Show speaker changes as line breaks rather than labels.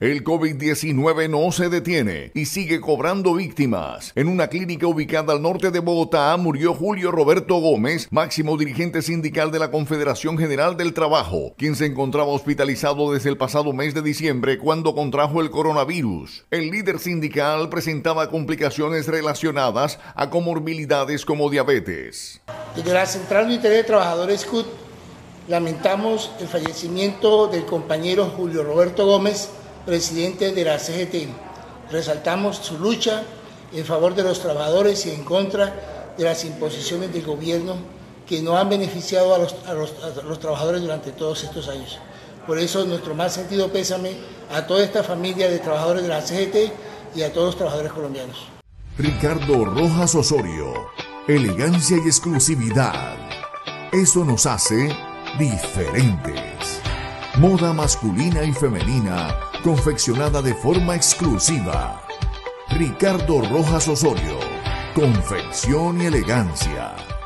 El COVID-19 no se detiene y sigue cobrando víctimas. En una clínica ubicada al norte de Bogotá murió Julio Roberto Gómez, máximo dirigente sindical de la Confederación General del Trabajo, quien se encontraba hospitalizado desde el pasado mes de diciembre cuando contrajo el coronavirus. El líder sindical presentaba complicaciones relacionadas a comorbilidades como diabetes.
Desde la Central Unitaria de Trabajadores CUT lamentamos el fallecimiento del compañero Julio Roberto Gómez, presidente de la CGT. Resaltamos su lucha en favor de los trabajadores y en contra de las imposiciones del gobierno que no han beneficiado a los, trabajadores durante todos estos años. Por eso nuestro más sentido pésame a toda esta familia de trabajadores de la CGT y a todos los trabajadores colombianos.
Ricardo Rojas Osorio, elegancia y exclusividad. Eso nos hace diferentes. Moda masculina y femenina confeccionada de forma exclusiva. Ricardo Rojas Osorio, confección y elegancia.